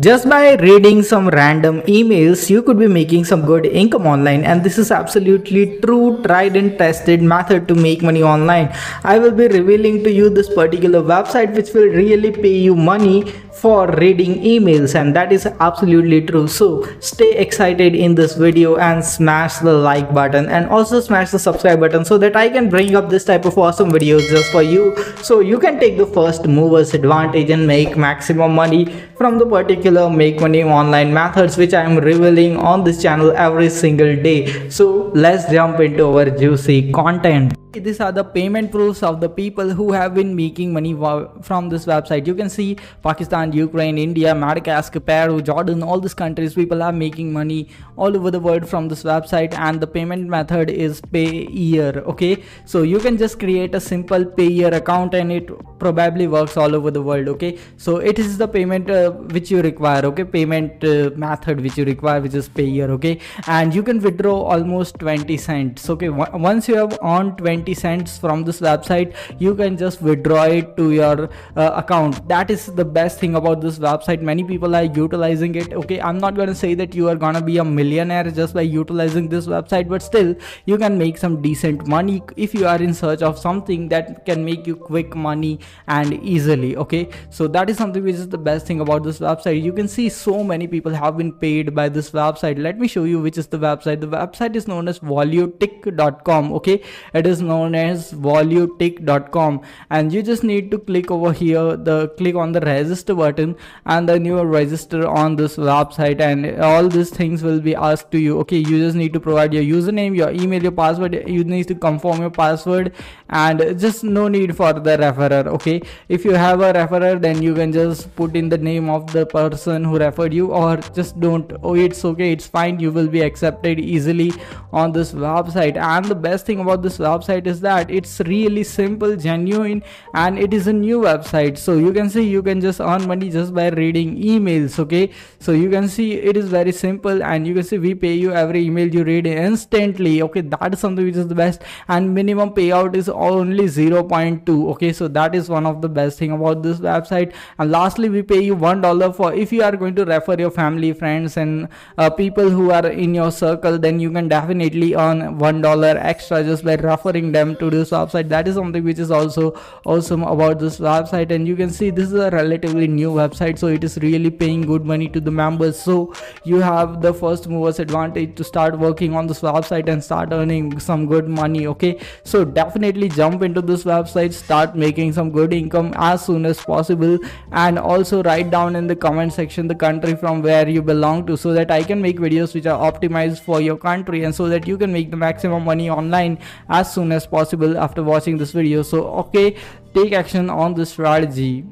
Just by reading some random emails, you could be making some good income online, and this is absolutely true, tried and tested method to make money online. I will be revealing to you this particular website which will really pay you money for reading emails and that is absolutely true. So stay excited in this video and smash the like button and also smash the subscribe button so that i can bring up this type of awesome videos just for you. So you can take the first movers advantage and make maximum money from the particular make money online methods which i am revealing on this channel every single day. So let's jump into our juicy content these are the payment proofs of the people who have been making money from this website. You can see pakistan ukraine india madagascar peru jordan all these countries people are making money all over the world from this website and the payment method is payeer okay? So you can just create a simple payeer account and it probably works all over the world okay? So it is the payment uh, which you require okay? Payment uh, method which you require which is payeer okay? And you can withdraw almost 20 cents okay? Once you have earned 20 20 cents from this website you can just withdraw it to your uh, account. That is the best thing about this website. Many people are utilizing it. Okay i'm not going to say that you are going to be a millionaire just by utilizing this website but still you can make some decent money if you are in search of something that can make you quick money and easily okay? So that is something which is the best thing about this website. You can see so many people have been paid by this website. Let me show you which is the website. The website is known as volutic.com okay? It is known as voluetick.com and you just need to click over here the click on the register button and then you register on this website and all these things will be asked to you. Okay you just need to provide your username your email your password. You need to confirm your password and just no need for the referrer okay? If you have a referrer then you can just put in the name of the person who referred you or just don't. Oh it's okay it's fine. You will be accepted easily on this website and the best thing about this website website is that. It's really simple genuine and it is a new website. So you can see you can just earn money just by reading emails okay? So you can see it is very simple and you can see we pay you every email you read instantly okay? That is something which is the best and minimum payout is only 0.2 okay? So that is one of the best thing about this website. And lastly we pay you one dollar for if you are going to refer your family friends and uh, people who are in your circle then you can definitely earn one dollar extra just by referring them to this website that is something which is also awesome about this website and you can see this is a relatively new website so it is really paying good money to the members. So you have the first movers advantage to start working on this website and start earning some good money okay? So definitely jump into this website start making some good income as soon as possible. And also write down in the comment section the country from where you belong to so that i can make videos which are optimized for your country and so that you can make the maximum money online as soon as as possible after watching this video. So okay take action on this strategy